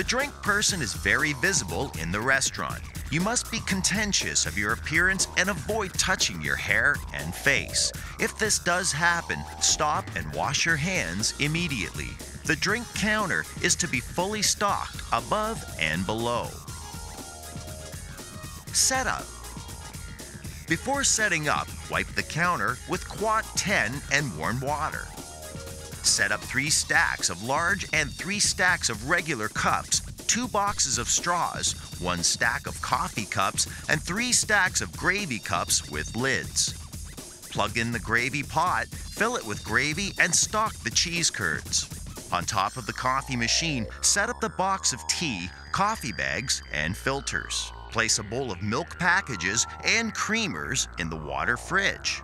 The drink person is very visible in the restaurant. You must be contentious of your appearance and avoid touching your hair and face. If this does happen, stop and wash your hands immediately. The drink counter is to be fully stocked above and below. Setup. Before setting up, wipe the counter with Quat 10 and warm water. Set up three stacks of large and three stacks of regular cups, two boxes of straws, one stack of coffee cups, and three stacks of gravy cups with lids. Plug in the gravy pot, fill it with gravy, and stock the cheese curds. On top of the coffee machine, set up the box of tea, coffee bags, and filters. Place a bowl of milk packages and creamers in the water fridge.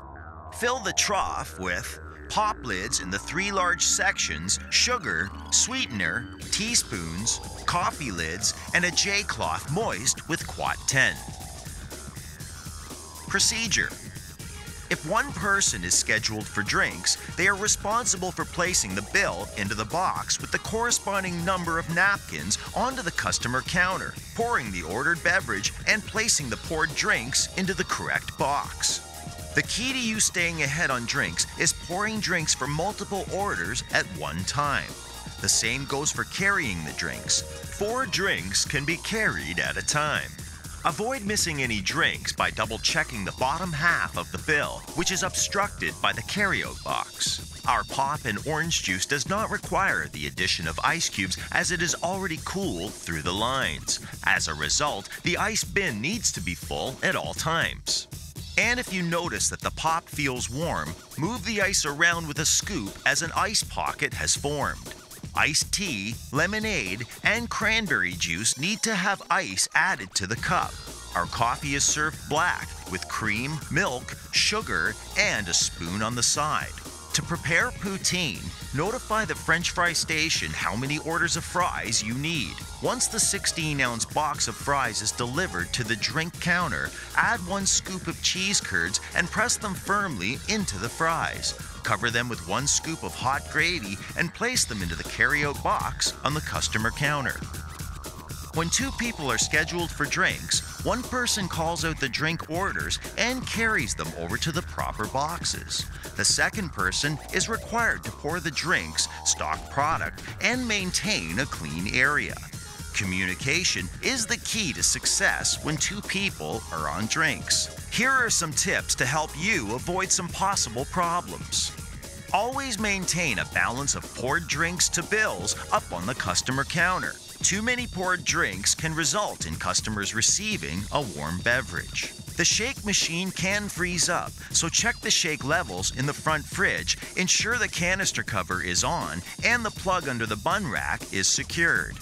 Fill the trough with pop lids in the three large sections, sugar, sweetener, teaspoons, coffee lids, and a J cloth moist with Quat 10. Procedure If one person is scheduled for drinks, they are responsible for placing the bill into the box with the corresponding number of napkins onto the customer counter, pouring the ordered beverage, and placing the poured drinks into the correct box. The key to you staying ahead on drinks is pouring drinks for multiple orders at one time. The same goes for carrying the drinks. Four drinks can be carried at a time. Avoid missing any drinks by double checking the bottom half of the bill, which is obstructed by the carryout box. Our pop and orange juice does not require the addition of ice cubes as it is already cooled through the lines. As a result, the ice bin needs to be full at all times. And if you notice that the pop feels warm, move the ice around with a scoop as an ice pocket has formed. Iced tea, lemonade, and cranberry juice need to have ice added to the cup. Our coffee is served black with cream, milk, sugar, and a spoon on the side. To prepare poutine, notify the French fry station how many orders of fries you need. Once the 16 ounce box of fries is delivered to the drink counter, add one scoop of cheese curds and press them firmly into the fries. Cover them with one scoop of hot gravy and place them into the carryout box on the customer counter. When two people are scheduled for drinks, one person calls out the drink orders and carries them over to the proper boxes. The second person is required to pour the drinks, stock product, and maintain a clean area. Communication is the key to success when two people are on drinks. Here are some tips to help you avoid some possible problems. Always maintain a balance of poured drinks to bills up on the customer counter. Too many poured drinks can result in customers receiving a warm beverage. The shake machine can freeze up, so check the shake levels in the front fridge, ensure the canister cover is on, and the plug under the bun rack is secured.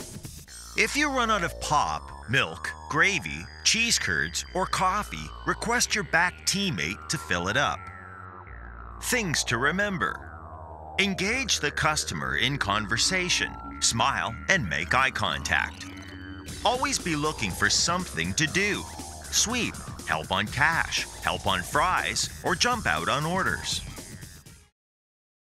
If you run out of pop, milk, gravy, cheese curds, or coffee, request your back teammate to fill it up. Things to remember Engage the customer in conversation, smile, and make eye contact. Always be looking for something to do. Sweep, help on cash, help on fries, or jump out on orders.